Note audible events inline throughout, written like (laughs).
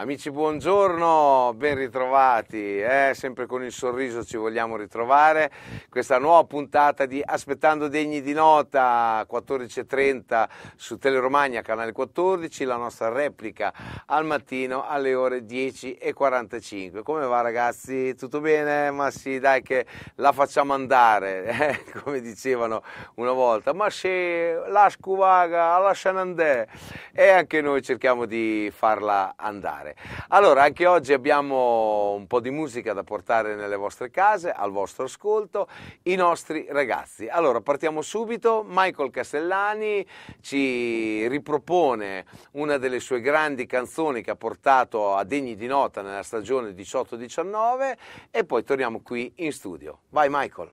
Amici, buongiorno, ben ritrovati. Eh? Sempre con il sorriso ci vogliamo ritrovare. Questa nuova puntata di Aspettando Degni di Nota, 14.30 su Teleromagna, canale 14, la nostra replica al mattino alle ore 10.45. Come va ragazzi? Tutto bene? Ma sì, dai che la facciamo andare, (laughs) eh? come dicevano una volta. Ma se la scuvaga, lasciano andare. E anche noi cerchiamo di farla andare fare. Allora, anche oggi abbiamo un po' di musica da portare nelle vostre case, al vostro ascolto, i nostri ragazzi. Allora, partiamo subito. Michael Castellani ci ripropone una delle sue grandi canzoni che ha portato a degni di nota nella stagione 18-19 e poi torniamo qui in studio. Vai Michael.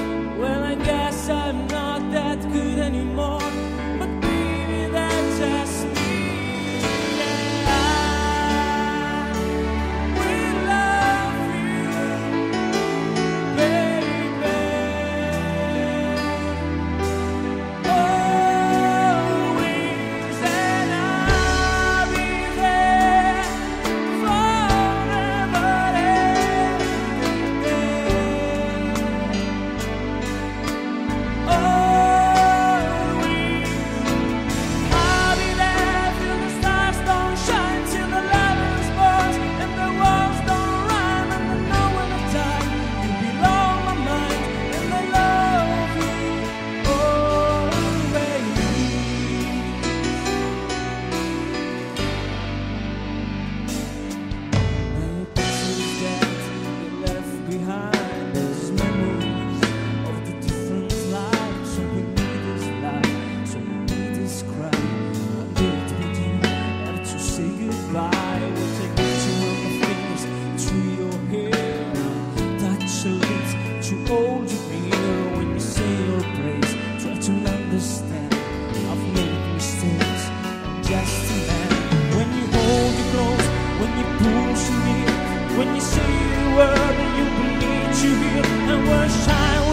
When you say the word, you will need to hear and worship.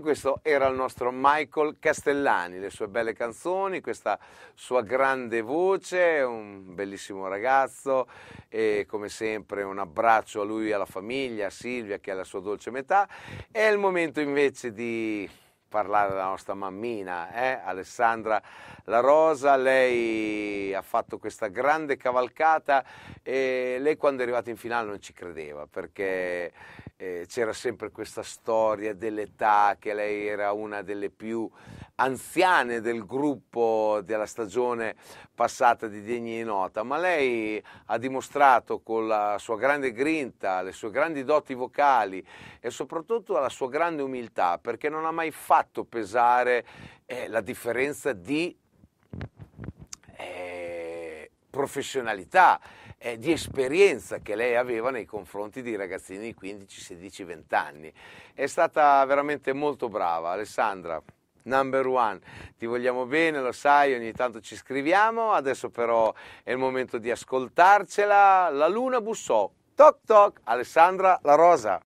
Questo era il nostro Michael Castellani, le sue belle canzoni, questa sua grande voce, un bellissimo ragazzo e come sempre un abbraccio a lui e alla famiglia, a Silvia che è la sua dolce metà. È il momento invece di parlare della nostra mammina, eh? Alessandra La Rosa, lei ha fatto questa grande cavalcata e lei quando è arrivata in finale non ci credeva perché eh, c'era sempre questa storia dell'età, che lei era una delle più anziane del gruppo della stagione passata di Degni di Nota, ma lei ha dimostrato con la sua grande grinta, le sue grandi doti vocali e soprattutto la sua grande umiltà, perché non ha mai fatto pesare eh, la differenza di eh, professionalità eh, di esperienza che lei aveva nei confronti di ragazzini di 15, 16, 20 anni. È stata veramente molto brava, Alessandra. Number one, ti vogliamo bene, lo sai, ogni tanto ci scriviamo, adesso però è il momento di ascoltarcela. La luna bussò, toc toc, Alessandra La Rosa.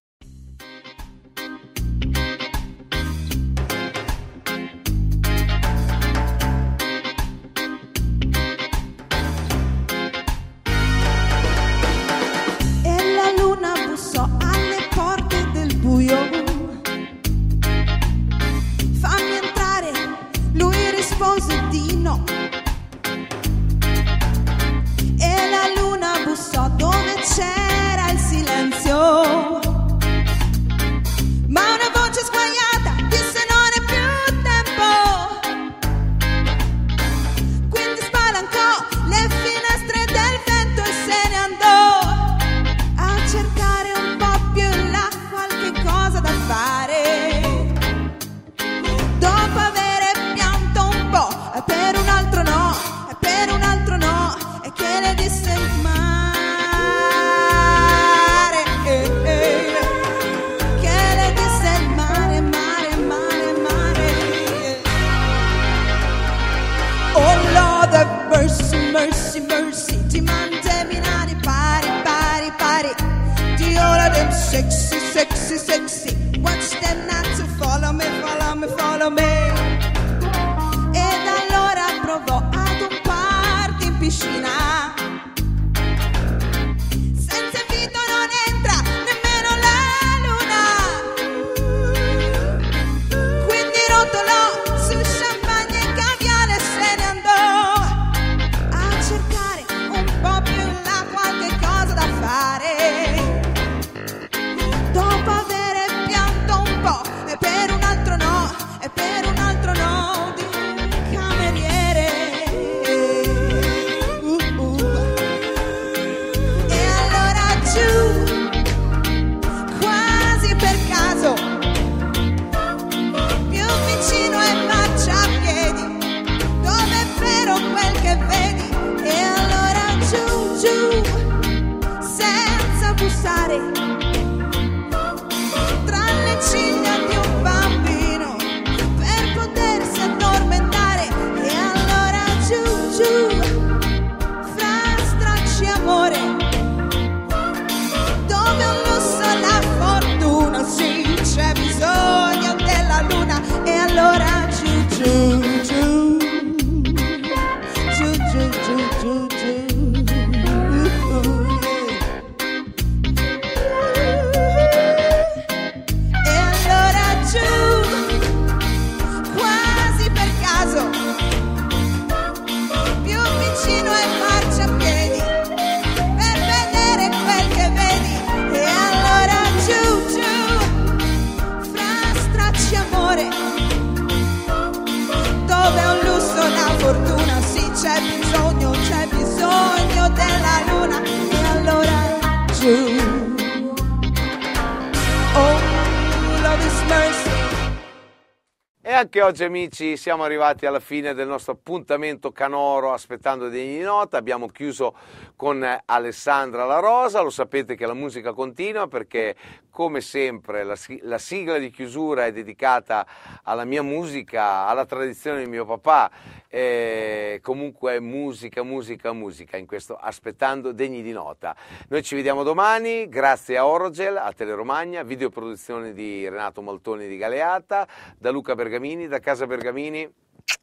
Anche oggi amici siamo arrivati alla fine del nostro appuntamento canoro aspettando degni nota, abbiamo chiuso con Alessandra La Rosa, lo sapete che la musica continua perché come sempre la, la, sigla di chiusura è dedicata alla mia musica, alla tradizione di mio papà, eh, comunque musica, musica, musica, in questo aspettando degni di nota. Noi ci vediamo domani, grazie a Orogel, a Teleromagna, videoproduzione di Renato Maltoni di Galeata, da Luca Bergamini, da Casa Bergamini,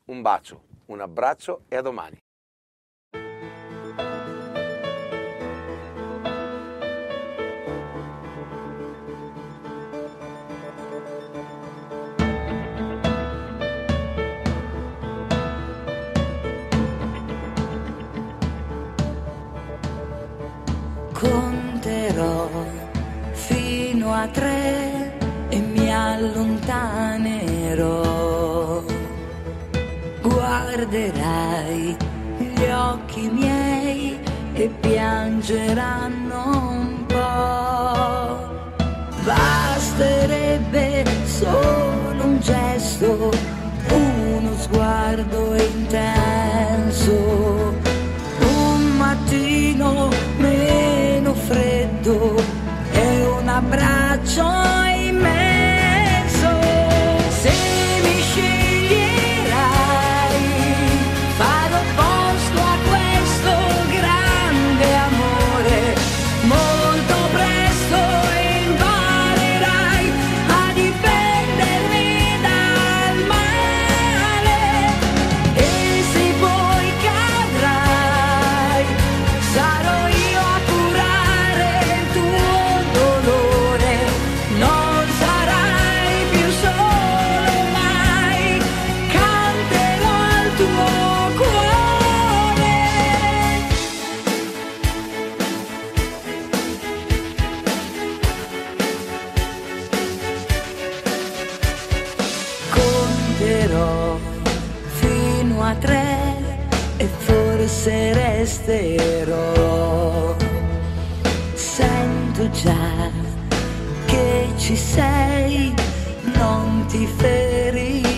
un bacio, un abbraccio e a domani. Fino a tre e mi allontanerò. Guarderai gli occhi miei e piangeranno un po'. Basterebbe solo un gesto, uno sguardo intenso, resterò. Sento già che ci sei, non ti fermo